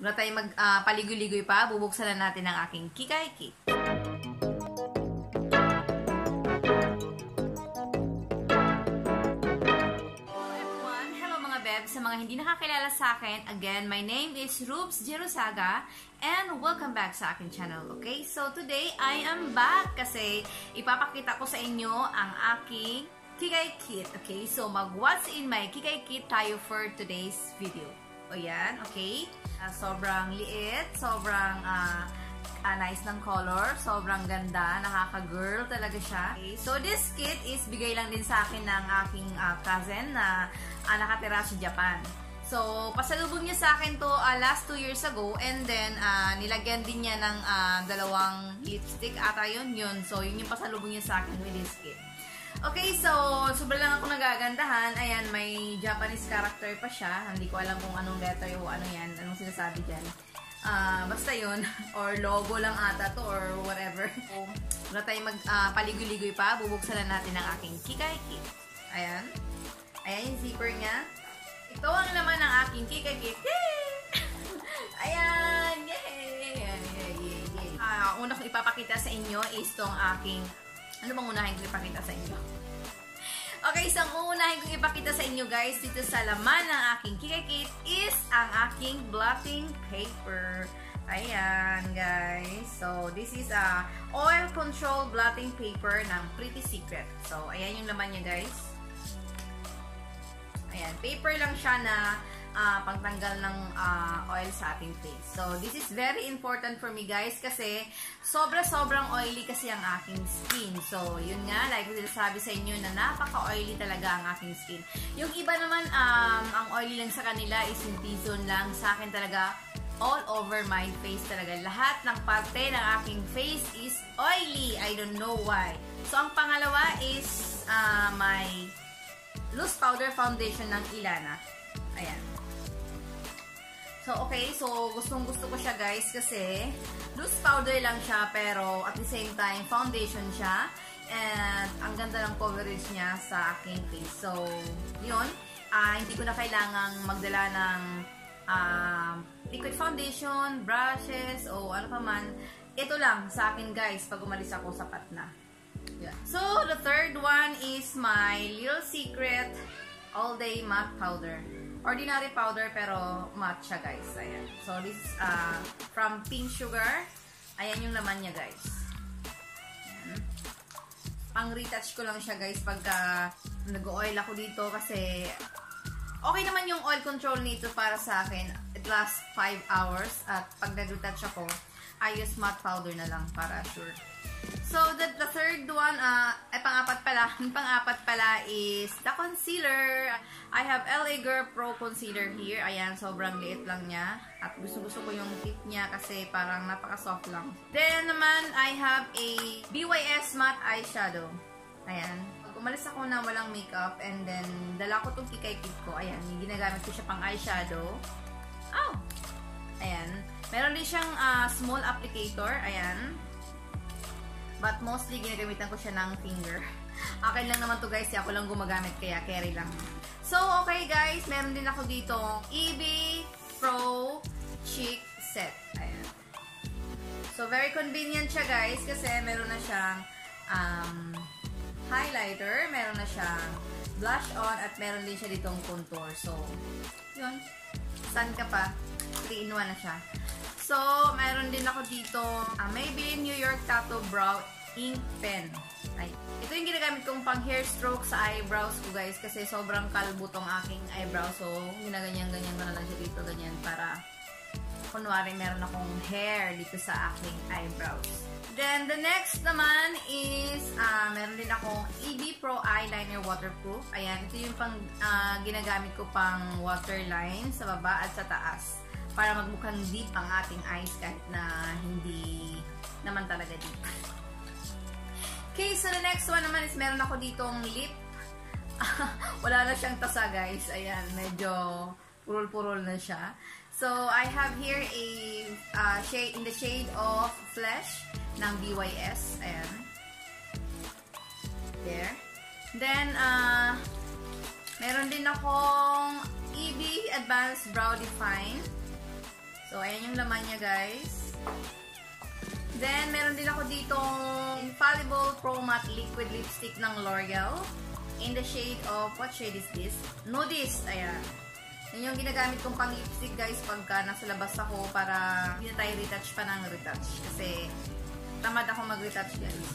Wala tayong mag uh, paligoy-ligoy pa, bubuksan na natin ang aking Kikay bebs, sa mga hindi nakakilala sa akin, again, my name is Rubes Jerusaga and welcome back sa akin channel, okay? So today, I am back kasi ipapakita ko sa inyo ang aking Kikay Kit, okay? So mag-what's in my Kikay Kit tayo for today's video. O yan, okay? Uh, sobrang liit, sobrang uh, uh, nice ng color, sobrang ganda, nakaka-girl talaga siya. Okay? So this kit is bigay lang din sa akin ng aking uh, cousin na uh, nakatira sa Japan. So, pasalubong niya sa akin to uh, last 2 years ago and then uh, nilagyan din niya ng uh, dalawang lipstick ata yun yun. So, yun yung pasalubong niya sa akin with this kit. Okay, so, sobrang lang ako nagagandahan. Ayan, may Japanese character pa siya. Hindi ko alam kung anong letter o ano yan, anong sinasabi dyan. Uh, basta yun, or logo lang ata to, or whatever. Wala tayong mag uh, paligoy-ligoy pa. Bubuksan na natin ang aking Kikai Kit. Ayan. Ayan yung zipper niya. Ito ang laman ng aking Kikai Kit. Yay! Ayan! Yay! Yay! Yay! Yay! Uh, una kong ipapakita sa inyo is tong aking ano bang unahin ko ipakita sa inyo? Okay, so ang uunahin kong ipakita sa inyo guys dito sa laman ng aking Kikakit is ang aking blotting paper. Ayan, guys. So, this is a oil control blotting paper ng Pretty Secret. So, ayan yung laman niya, guys. Ayan, paper lang siya na uh, pagtanggal ng uh, oil sa ating face. So, this is very important for me guys kasi sobra-sobrang oily kasi ang aking skin. So, yun nga, like sabi sa inyo na napaka-oily talaga ang aking skin. Yung iba naman, um, ang oily lang sa kanila is yung T-zone lang. Sa akin talaga, all over my face talaga. Lahat ng parte ng aking face is oily. I don't know why. So, ang pangalawa is uh, my loose powder foundation ng Ilana. Ayan. So, okay. So, gustong gusto ko siya guys kasi loose powder lang siya pero at the same time, foundation siya. And ang ganda ng coverage niya sa aking face. So, yun. Uh, hindi ko na kailangang magdala ng uh, liquid foundation, brushes, o ano pa man. Ito lang sa akin guys pag umalis ako sapat na. Yeah. So, the third one is my Little Secret All Day Matte Powder ordinary powder pero siya guys. Ayan. So this is uh, from Pink Sugar. Ayan yung laman niya guys. Ayan. Pang retouch ko lang siya guys pagka nag-oil ako dito kasi okay naman yung oil control nito para sa akin. It lasts 5 hours at pag nag-retouch ako, I use matte powder na lang para sure. So, the, the third one, uh, ay pang-apat pala, pang-apat pala is the concealer. I have LA Girl Pro Concealer here. Ayan, sobrang liit lang niya. At gusto-gusto ko yung tip niya kasi parang napaka-soft lang. Then naman, I have a BYS Matte Eyeshadow. Ayan. Pag umalis ako na walang makeup and then dala ko itong kikay kit ko. Ayan, ginagamit ko siya pang eyeshadow. Oh! Ayan. Meron din siyang uh, small applicator. Ayan. But mostly, ginagamitan ko siya ng finger. Akin lang naman to guys. Ako lang gumagamit kaya carry lang. So, okay guys. Meron din ako dito EB Pro Cheek Set. Ayan. So, very convenient siya guys. Kasi meron na siyang um, highlighter. Meron na siyang blush on. At meron din siya ditong contour. So, yun. Saan ka pa? 3-in-1 na siya. So, mayroon din ako dito uh, Maybelline New York Tattoo Brow Ink Pen. Ay, ito yung ginagamit kong pang hair stroke sa eyebrows ko guys kasi sobrang kalbo tong aking eyebrow. So, ginaganyan-ganyan ko na lang siya dito ganyan para kunwari meron akong hair dito sa aking eyebrows. Then, the next naman is, uh, meron din akong EB Pro Eyeliner Waterproof. Ayan, ito yung pang, uh, ginagamit ko pang waterline sa baba at sa taas para magmukhang deep ang ating eyes kahit na hindi naman talaga deep. Okay, so the next one naman is meron ako ditong lip. Wala na siyang tasa guys. Ayan, medyo purol-purol na siya. So, I have here a uh, shade in the shade of Flesh ng BYS. Ayan. There. Then, uh, meron din akong EB Advanced Brow Define. So, ayan yung laman niya, guys. Then, meron din ako ditong Infallible Pro Matte Liquid Lipstick ng L'Oreal. In the shade of, what shade is this? Nudist. Ayan. Yun yung ginagamit kong pang lipstick guys pagka nasa labas ako para hindi na retouch pa ng retouch. Kasi tamad ako mag-retouch guys.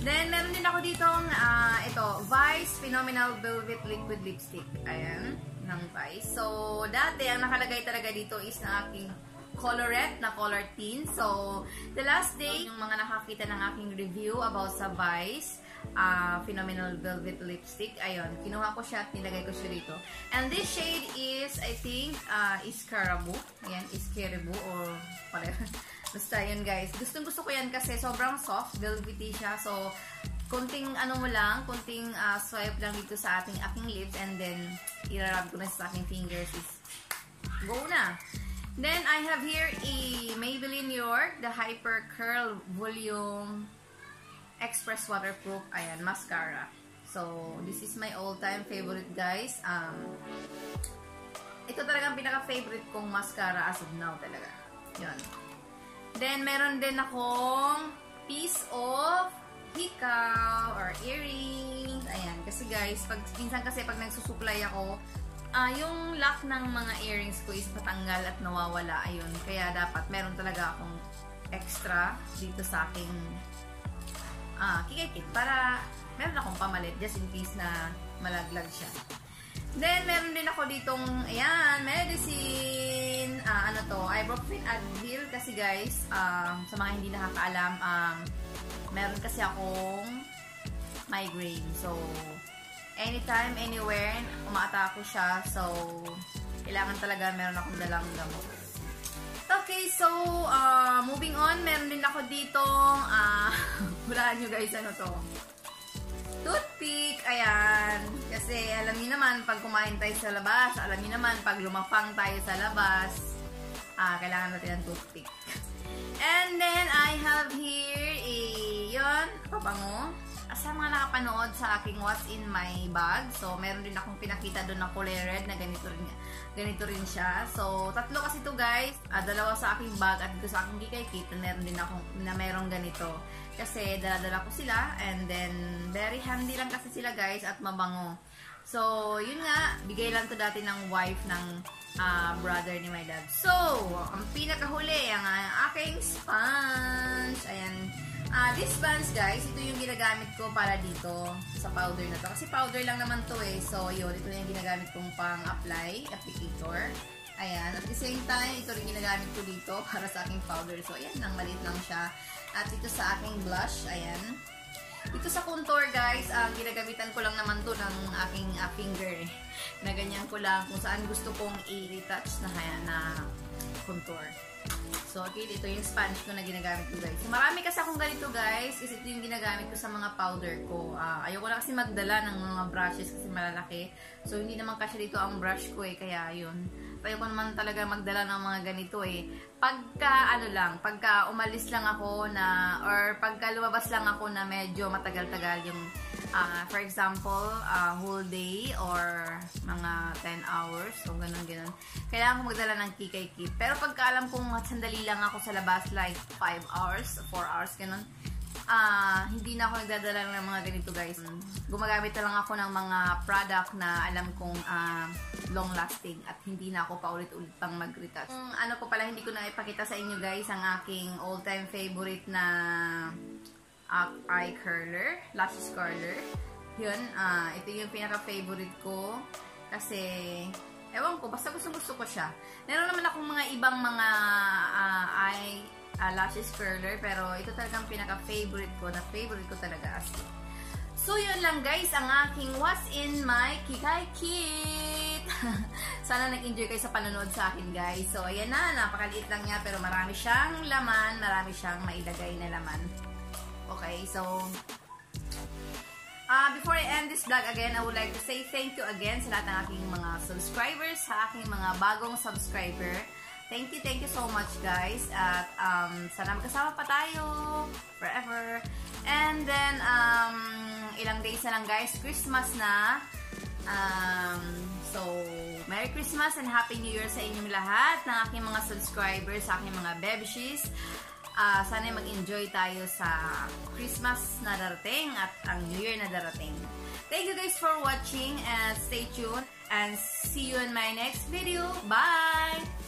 Then, meron din ako ditong uh, ito, Vice Phenomenal Velvet Liquid Lipstick. Ayan, ng Vice. So, dati, ang nakalagay talaga dito is na aking colorette na color teen. So, the last day, yung mga nakakita ng aking review about sa Vice, uh, Phenomenal Velvet Lipstick. Ayun, kinuha ko siya at nilagay ko siya dito. And this shade is, I think, uh, Iscarabu. Ayan, Iscarabu or whatever. Basta yun guys. Gustong gusto ko yan kasi sobrang soft, velvety siya. So, kunting ano mo lang, kunting uh, swipe lang dito sa ating aking lips and then irarab ko na sa aking fingers is go na. Then, I have here a Maybelline York, the Hyper Curl Volume Express Waterproof, ayan, mascara. So, this is my all-time favorite, guys. Um, ito talaga ang pinaka-favorite kong mascara as of now talaga. Yun. Then, meron din akong piece of hikaw or earrings. Ayan. Kasi guys, pag, minsan kasi pag nagsusupply ako, uh, yung lock ng mga earrings ko is patanggal at nawawala. Ayun. Kaya dapat meron talaga akong extra dito sa aking uh, kikikit para meron akong pamalit just in case na malaglag siya. Then, meron din ako ditong, ayan, medicine, uh, ano to, ibuprofen Advil kasi guys, um, sa mga hindi nakakaalam, um, meron kasi akong migraine. So, anytime, anywhere, umaatako siya. So, kailangan talaga meron akong dalang gamot. Okay, so, uh, moving on, meron din ako ditong, uh, hulaan nyo guys, ano to, toothpick, ayan. Kasi alam niyo naman, pag kumain tayo sa labas, alam niyo naman, pag lumapang tayo sa labas, ah, kailangan natin ng toothpick. And then, I have here a, yun, pabango. Sa mga nakapanood sa aking what's in my bag, so meron din akong pinakita doon na kulay red na ganito rin, ganito rin siya. So, tatlo kasi to guys, ah, dalawa sa aking bag at dito sa aking gikay kit, meron din akong, na merong ganito. Kasi dala-dala ko sila and then very handy lang kasi sila guys at mabango. So, yun nga, bigay lang to dati ng wife ng uh, brother ni my dad. So, ang pinakahuli, ang uh, aking sponge. Ayan. Uh, this sponge guys, ito yung ginagamit ko para dito sa powder na to. Kasi powder lang naman to eh. So, yun, ito yung ginagamit kong pang-apply, applicator. Ayan. At the same time, ito rin ginagamit ko dito para sa aking powder. So, ayan, nang maliit lang siya. At ito sa aking blush, ayan. Dito sa contour, guys, uh, ginagamitan ko lang naman to ng aking uh, finger. Eh. Na ganyan ko lang kung saan gusto kong i-retouch na, na contour. So, okay, ito yung sponge ko na ginagamit ko, guys. Marami kasi akong ganito, guys, kasi ito yung ginagamit ko sa mga powder ko. Uh, ayoko na kasi magdala ng mga brushes kasi malalaki. So, hindi naman kasi dito ang brush ko eh, kaya yun ayoko naman talaga magdala ng mga ganito eh. Pagka ano lang, pagka umalis lang ako na, or pagka lumabas lang ako na medyo matagal-tagal yung, uh, for example, uh, whole day or mga 10 hours, o ganun ganun. Kailangan ko magdala ng kikay kit. Pero pagka alam kong sandali lang ako sa labas, like 5 hours, 4 hours, ganun, uh, hindi na ako nagdadala ng mga ganito guys. Gumagamit na lang ako ng mga product na alam kong uh, long lasting at hindi na ako paulit-ulit pang mag-retouch. Ano ko pala, hindi ko na ipakita sa inyo guys ang aking all-time favorite na uh, eye curler, lashes curler. Yun, uh, ito yung pinaka-favorite ko kasi ewan ko, basta gusto-gusto ko siya. Meron naman akong mga ibang mga uh, eye uh, lashes curler. Pero ito talagang pinaka-favorite ko. Na favorite ko talaga So, yun lang guys, ang aking what's in my Kikay Kit. Sana nag-enjoy kayo sa panonood sa akin guys. So, ayan na, napakaliit lang niya pero marami siyang laman, marami siyang mailagay na laman. Okay, so, uh, before I end this vlog again, I would like to say thank you again sa lahat ng aking mga subscribers, sa aking mga bagong subscriber. Thank you, thank you so much guys. At um, sana magkasama pa tayo forever. And then, um, ilang days na lang guys, Christmas na. Um, So, Merry Christmas and Happy New Year sa inyong lahat ng aking mga subscribers, sa aking mga bebshies. Uh, sana mag-enjoy tayo sa Christmas na darating at ang New Year na darating. Thank you guys for watching and stay tuned and see you in my next video. Bye!